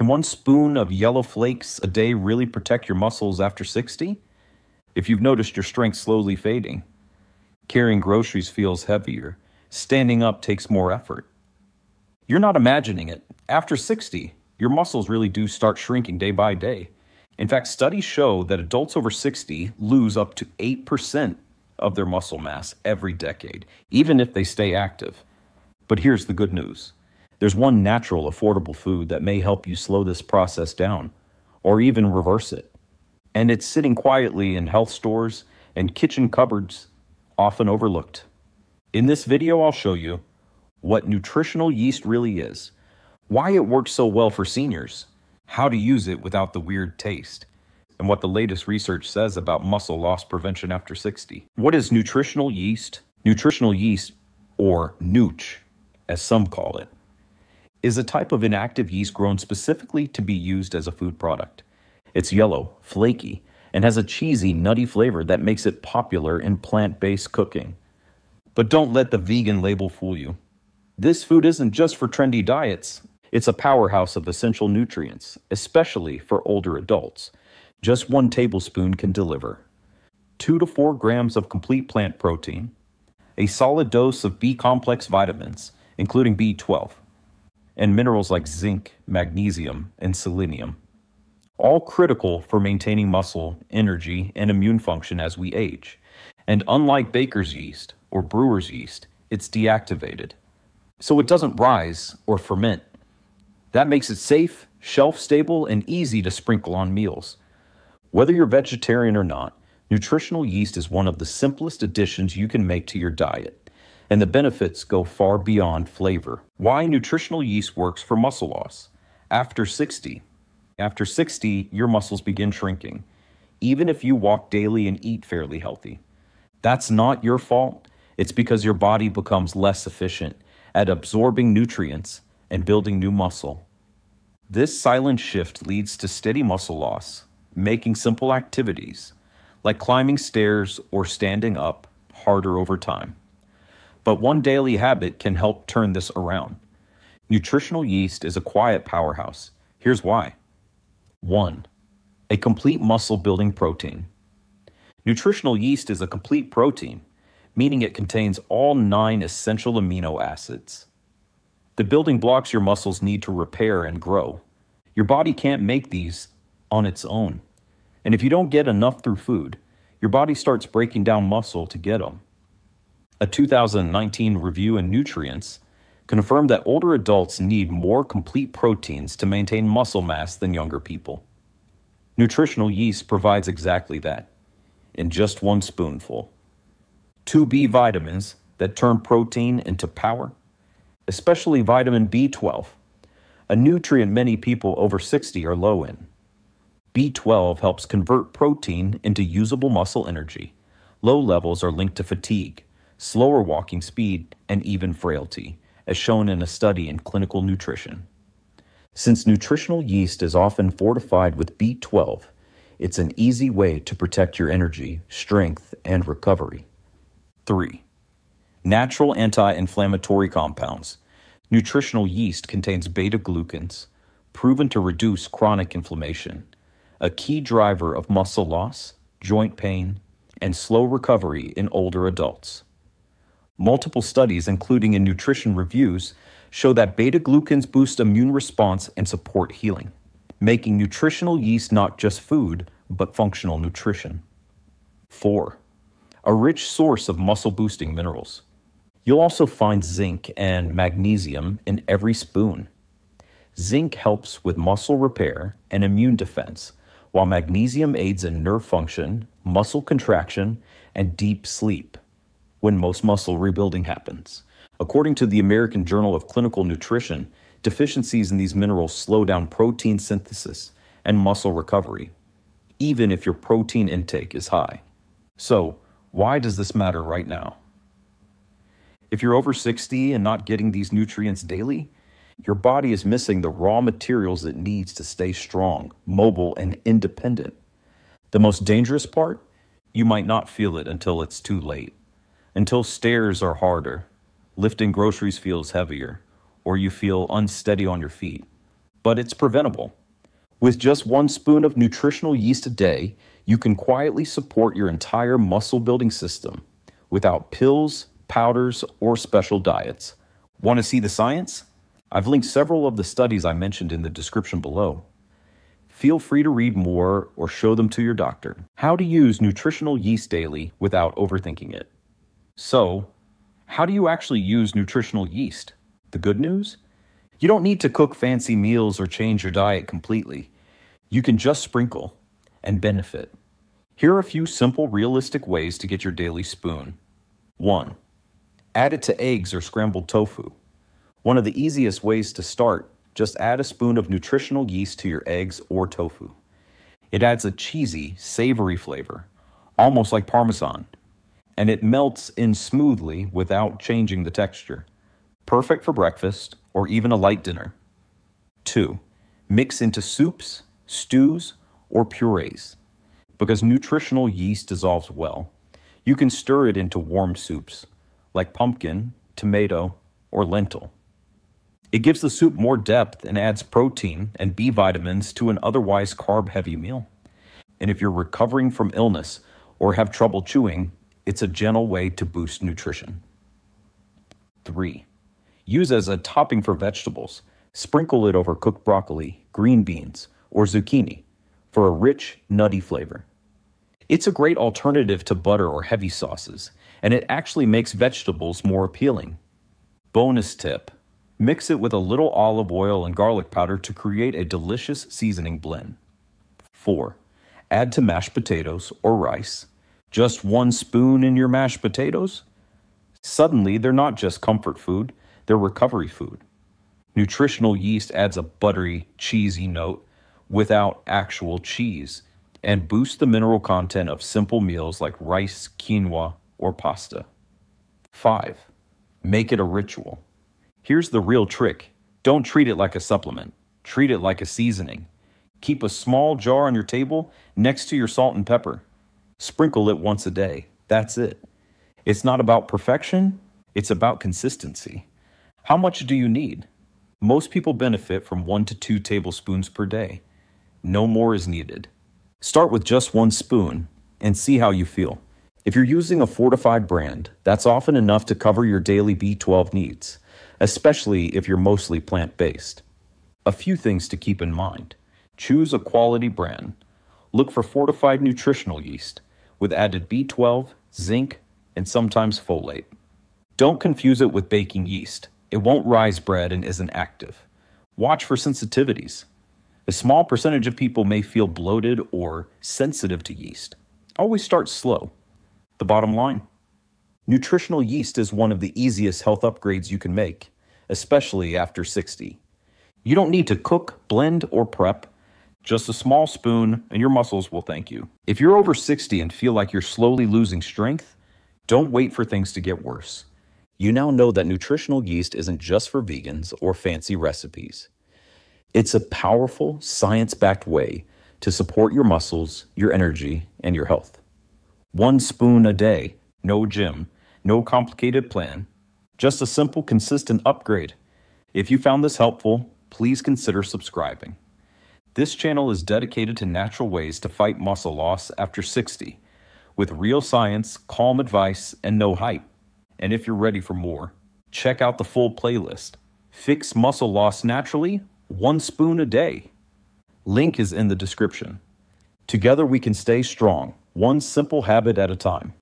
Can one spoon of yellow flakes a day really protect your muscles after 60? If you've noticed your strength slowly fading, carrying groceries feels heavier, standing up takes more effort. You're not imagining it. After 60, your muscles really do start shrinking day by day. In fact, studies show that adults over 60 lose up to 8% of their muscle mass every decade, even if they stay active. But here's the good news there's one natural, affordable food that may help you slow this process down or even reverse it. And it's sitting quietly in health stores and kitchen cupboards, often overlooked. In this video, I'll show you what nutritional yeast really is, why it works so well for seniors, how to use it without the weird taste, and what the latest research says about muscle loss prevention after 60. What is nutritional yeast? Nutritional yeast, or nooch, as some call it, is a type of inactive yeast grown specifically to be used as a food product. It's yellow, flaky, and has a cheesy, nutty flavor that makes it popular in plant based cooking. But don't let the vegan label fool you. This food isn't just for trendy diets, it's a powerhouse of essential nutrients, especially for older adults. Just one tablespoon can deliver 2 to 4 grams of complete plant protein, a solid dose of B complex vitamins, including B12, and minerals like zinc, magnesium, and selenium. All critical for maintaining muscle, energy, and immune function as we age. And unlike baker's yeast or brewer's yeast, it's deactivated. So it doesn't rise or ferment. That makes it safe, shelf stable, and easy to sprinkle on meals. Whether you're vegetarian or not, nutritional yeast is one of the simplest additions you can make to your diet and the benefits go far beyond flavor. Why nutritional yeast works for muscle loss. After 60, after 60, your muscles begin shrinking, even if you walk daily and eat fairly healthy. That's not your fault. It's because your body becomes less efficient at absorbing nutrients and building new muscle. This silent shift leads to steady muscle loss, making simple activities like climbing stairs or standing up harder over time. But one daily habit can help turn this around. Nutritional yeast is a quiet powerhouse. Here's why 1. A complete muscle building protein. Nutritional yeast is a complete protein, meaning it contains all nine essential amino acids. The building blocks your muscles need to repair and grow. Your body can't make these on its own. And if you don't get enough through food, your body starts breaking down muscle to get them. A 2019 review in Nutrients confirmed that older adults need more complete proteins to maintain muscle mass than younger people. Nutritional yeast provides exactly that in just one spoonful. Two B vitamins that turn protein into power, especially vitamin B12, a nutrient many people over 60 are low in. B12 helps convert protein into usable muscle energy. Low levels are linked to fatigue, slower walking speed, and even frailty, as shown in a study in clinical nutrition. Since nutritional yeast is often fortified with B12, it's an easy way to protect your energy, strength, and recovery. 3. Natural anti inflammatory compounds. Nutritional yeast contains beta glucans, proven to reduce chronic inflammation, a key driver of muscle loss, joint pain, and slow recovery in older adults. Multiple studies, including in nutrition reviews, show that beta glucans boost immune response and support healing, making nutritional yeast not just food, but functional nutrition. 4. A rich source of muscle boosting minerals. You'll also find zinc and magnesium in every spoon. Zinc helps with muscle repair and immune defense, while magnesium aids in nerve function, muscle contraction, and deep sleep when most muscle rebuilding happens. According to the American Journal of Clinical Nutrition, deficiencies in these minerals slow down protein synthesis and muscle recovery, even if your protein intake is high. So, why does this matter right now? If you're over 60 and not getting these nutrients daily, your body is missing the raw materials it needs to stay strong, mobile, and independent. The most dangerous part? You might not feel it until it's too late until stairs are harder, lifting groceries feels heavier, or you feel unsteady on your feet. but it's preventable. With just one spoon of nutritional yeast a day, you can quietly support your entire muscle building system without pills, powders, or special diets. Want to see the science? I've linked several of the studies I mentioned in the description below. Feel free to read more or show them to your doctor. How to use nutritional yeast daily without overthinking it. So, how do you actually use nutritional yeast? The good news? You don't need to cook fancy meals or change your diet completely. You can just sprinkle and benefit. Here are a few simple, realistic ways to get your daily spoon. 1. Add it to eggs or scrambled tofu. One of the easiest ways to start, just add a spoon of nutritional yeast to your eggs or tofu. It adds a cheesy, savory flavor, almost like Parmesan, and it melts in smoothly without changing the texture. Perfect for breakfast or even a light dinner. 2. Mix into soups, stews, or purees. Because nutritional yeast dissolves well, you can stir it into warm soups, like pumpkin, tomato, or lentil. It gives the soup more depth and adds protein and B vitamins to an otherwise carb heavy meal. And if you're recovering from illness or have trouble chewing, it's a gentle way to boost nutrition. 3. Use as a topping for vegetables. Sprinkle it over cooked broccoli, green beans, or zucchini for a rich, nutty flavor. It's a great alternative to butter or heavy sauces, and it actually makes vegetables more appealing. Bonus tip mix it with a little olive oil and garlic powder to create a delicious seasoning blend. 4. Add to mashed potatoes or rice just one spoon in your mashed potatoes? Suddenly, they're not just comfort food, they're recovery food. Nutritional yeast adds a buttery, cheesy note without actual cheese and boosts the mineral content of simple meals like rice, quinoa, or pasta. 5. Make it a ritual. Here's the real trick don't treat it like a supplement, treat it like a seasoning. Keep a small jar on your table next to your salt and pepper. Sprinkle it once a day. That's it. It's not about perfection, it's about consistency. How much do you need? Most people benefit from one to two tablespoons per day. No more is needed. Start with just one spoon and see how you feel. If you're using a fortified brand, that's often enough to cover your daily B12 needs, especially if you're mostly plant based. A few things to keep in mind choose a quality brand, look for fortified nutritional yeast with added B12, zinc, and sometimes folate. Don't confuse it with baking yeast. It won't rise bread and isn't active. Watch for sensitivities. A small percentage of people may feel bloated or sensitive to yeast. Always start slow. The bottom line nutritional yeast is one of the easiest health upgrades you can make, especially after 60. You don't need to cook, blend, or prep. Just a small spoon, and your muscles will thank you. If you're over 60 and feel like you're slowly losing strength, don't wait for things to get worse. You now know that nutritional yeast isn't just for vegans or fancy recipes. It's a powerful, science backed way to support your muscles, your energy, and your health. One spoon a day, no gym, no complicated plan, just a simple, consistent upgrade. If you found this helpful, please consider subscribing. This channel is dedicated to natural ways to fight muscle loss after 60, with real science, calm advice, and no hype. And if you're ready for more, check out the full playlist. Fix muscle loss naturally, one spoon a day. Link is in the description. Together we can stay strong, one simple habit at a time.